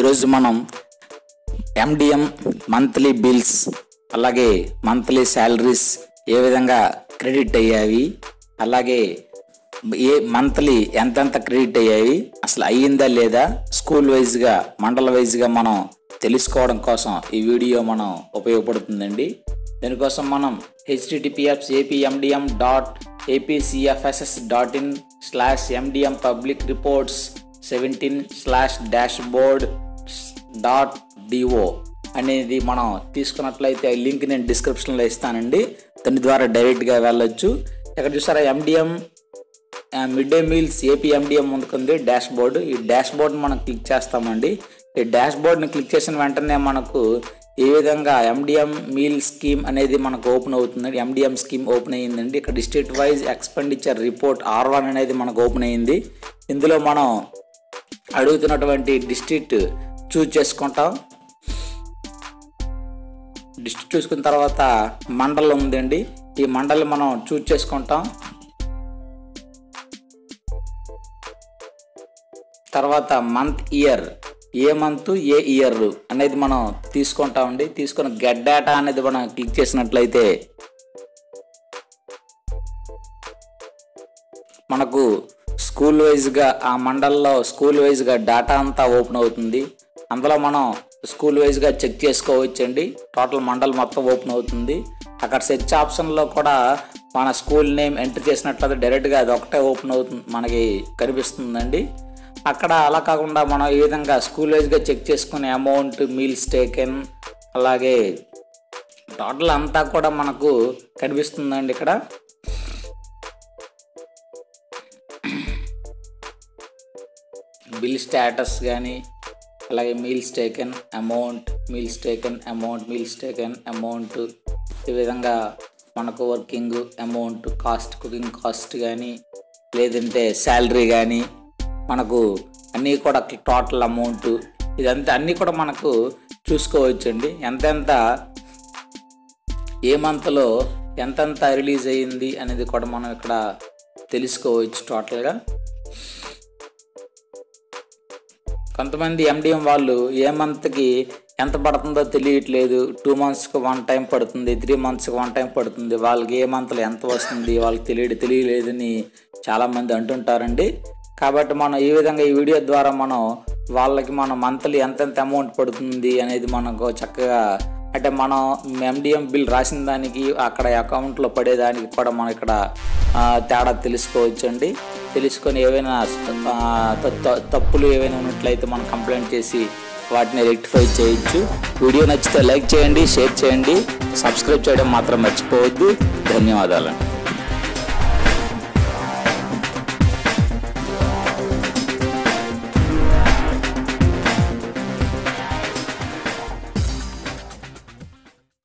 ఈరోజు మనం MDM monthly bills అలాగే మంత్లీ శాలరీస్ ఏ విధంగా క్రెడిట్ అయ్యాయి అలాగే ఏ మంత్లీ ఎంతెంత క్రెడిట్ అయ్యాయి అసలు అయ్యిందా లేదా స్కూల్ వైజ్గా మండల వైజ్గా మనం తెలుసుకోవడం కోసం ఈ వీడియో మనం ఉపయోగపడుతుందండి. దీనికోసం మనం https APMDM dot APCFSS dot in slash MDM public reports seventeen slash dashboard dot do అనేది మనం తీసుకున్నట్లయితే ఆ లింక్ నేను డిస్క్రిప్షన్లో ఇస్తానండి. దాని ద్వారా డైరెక్ట్గా వెళ్ళొచ్చు. ఇక్కడ చూసారా? MDM mid day meals AP MDM ఉంటుంది డాష్ బోర్డ్ ఈ డాష్ బోర్డ్ మనం క్లిక్ చేస్తామండి. ఈ డాష్ బోర్డ్ని క్లిక్ చేసిన వెంటనే మనకు ఏ విధంగా ఎండిఎం మీల్ స్కీమ్ అనేది మనకు ఓపెన్ అవుతుందండి ఎండిఎం స్కీమ్ ఓపెన్ అయ్యిందండి. ఇక్కడ district wise expenditure report R one అనేది మనకు ఓపెన్ అయ్యింది. ఇందులో మనం అడుగుతున్నటువంటి డిస్ట్రిక్ట్ చూజ్ చేసుకుంటాం. డిస్ట్రిక్ట్ చూసుకున్న తర్వాత మండలం ఉందండి. ఈ మండలి మనం చూజ్ చేసుకుంటాం. తర్వాత మంత్ ఇయర్ ఏ మంత్ ఏ ఇయర్ అనేది మనం తీసుకుంటామండి తీసుకుని గెట్ డేటా అనేది మనం క్లిక్ చేసినట్లయితే మనకు స్కూల్ వైజ్గా ఆ మండల్లో స్కూల్ వైజ్గా డేటా అంతా ఓపెన్ అవుతుంది. అందులో మనం స్కూల్ వైజ్గా చెక్ చేసుకోవచ్చండి. టోటల్ మండల్ మొత్తం ఓపెన్ అవుతుంది. అక్కడ సెర్చ్ ఆప్షన్లో కూడా మన స్కూల్ నేమ్ ఎంటర్ చేసినట్లయితే డైరెక్ట్గా అది ఒకటే ఓపెన్ అవుతుంది మనకి కనిపిస్తుందండి. అక్కడ అలా కాకుండా మనం ఈ విధంగా స్కూల్ వైజ్గా చెక్ చేసుకునే అమౌంట్ మీల్స్ టేకెన్ అలాగే టోటల్ అంతా కూడా మనకు కనిపిస్తుందండి ఇక్కడ. బిల్ స్టేటస్ కానీ అలాగే meals taken amount meals taken amount meals taken amount ఈ విధంగా మనకు working amount cost cooking cost కానీ లేదంటే శాలరీ కానీ మనకు అన్నీ కూడా టోటల్ అమౌంట్ ఇదంతా అన్నీ కూడా మనకు చూసుకోవచ్చండి. ఎంతెంత ఏ మంత్లో ఎంతెంత రిలీజ్ అయ్యింది అనేది కూడా మనం ఇక్కడ తెలుసుకోవచ్చు టోటల్గా కొంతమంది ఎండిఎం వాళ్ళు ఏ మంత్కి ఎంత పడుతుందో తెలియట్లేదు. టూ మంత్స్కి వన్ టైం పడుతుంది త్రీ మంత్స్కి వన్ టైం పడుతుంది. వాళ్ళకి ఏ మంత్లో ఎంత వస్తుంది వాళ్ళకి తెలియదు తెలియలేదని చాలామంది అంటుంటారండి. కాబట్టి మనం ఈ విధంగా ఈ వీడియో ద్వారా మనం వాళ్ళకి మనం మంత్లీ ఎంతెంత అమౌంట్ పడుతుంది అనేది మనకు చక్కగా అంటే మనం ఎండిఎం బిల్ రాసిన దానికి అక్కడ అకౌంట్లో పడేదానికి కూడా మనం ఇక్కడ తేడా తెలుసుకోవచ్చండి. తెలుసుకొని ఏవైనా తప్పులు ఏవైనా ఉన్నట్లయితే మనం కంప్లైంట్ చేసి వాటిని రెక్టిఫై చేయొచ్చు. వీడియో నచ్చితే లైక్ చేయండి షేర్ చేయండి. సబ్స్క్రైబ్ చేయడం మాత్రం మర్చిపోవద్దు. ధన్యవాదాలు